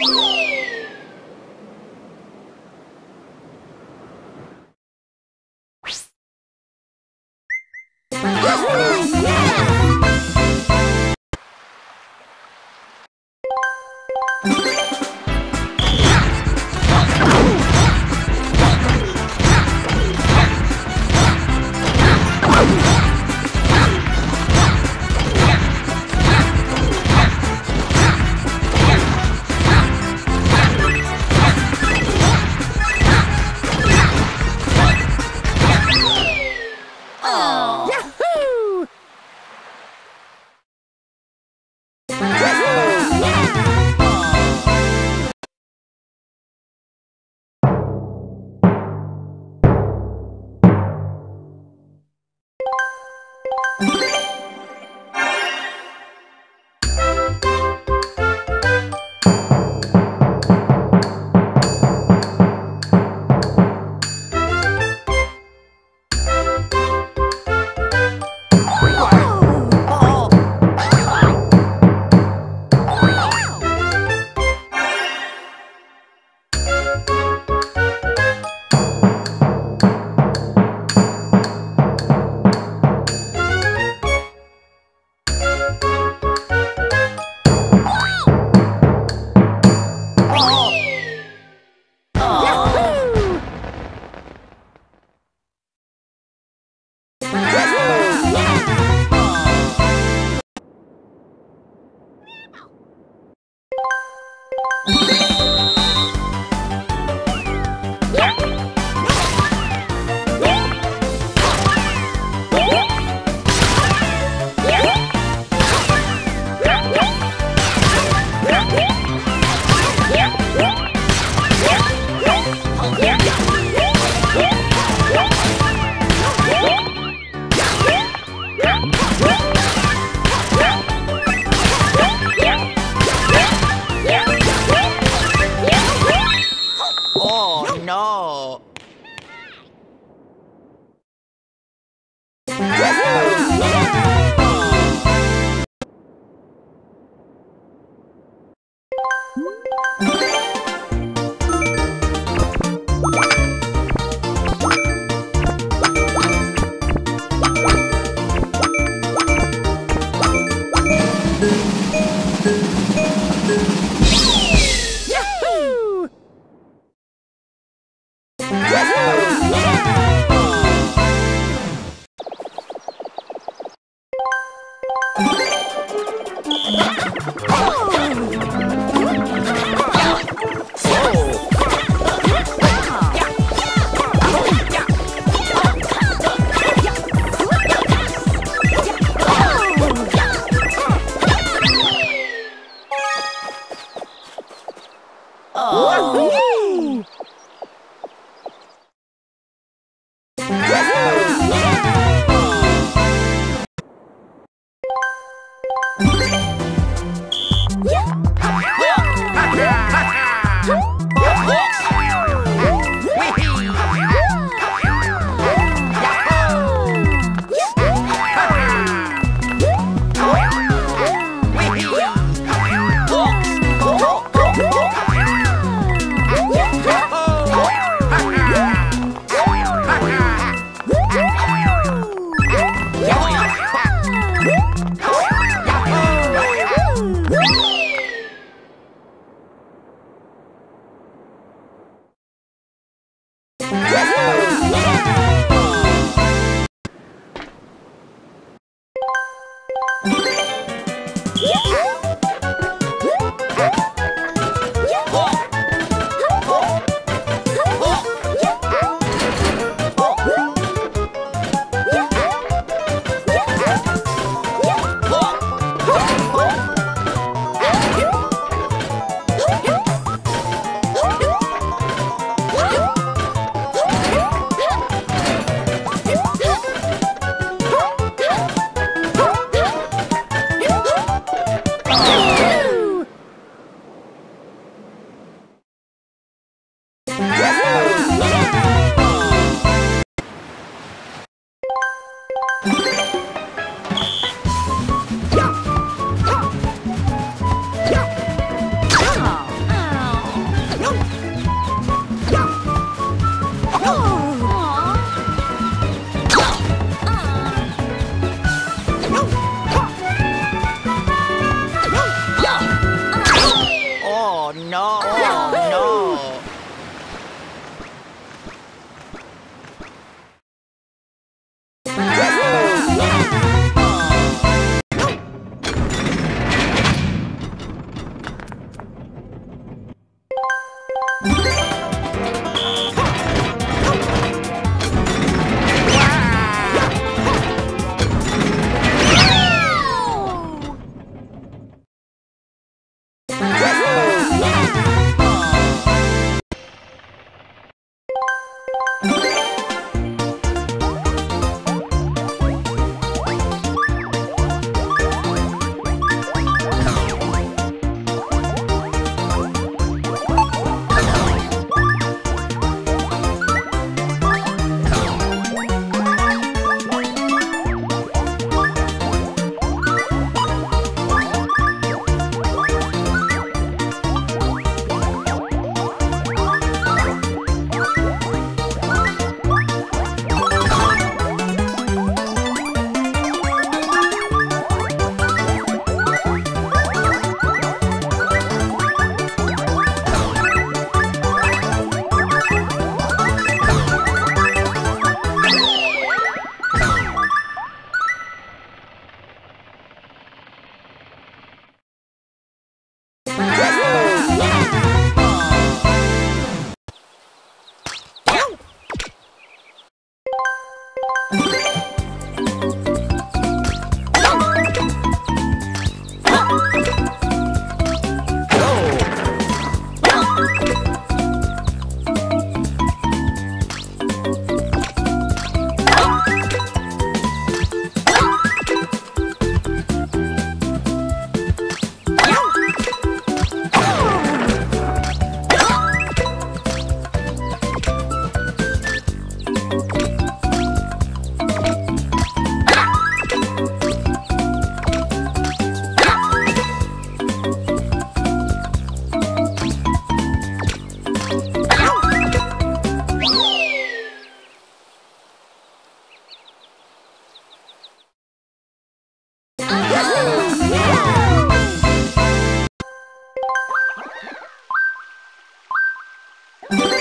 Yahoo! 何? Bye.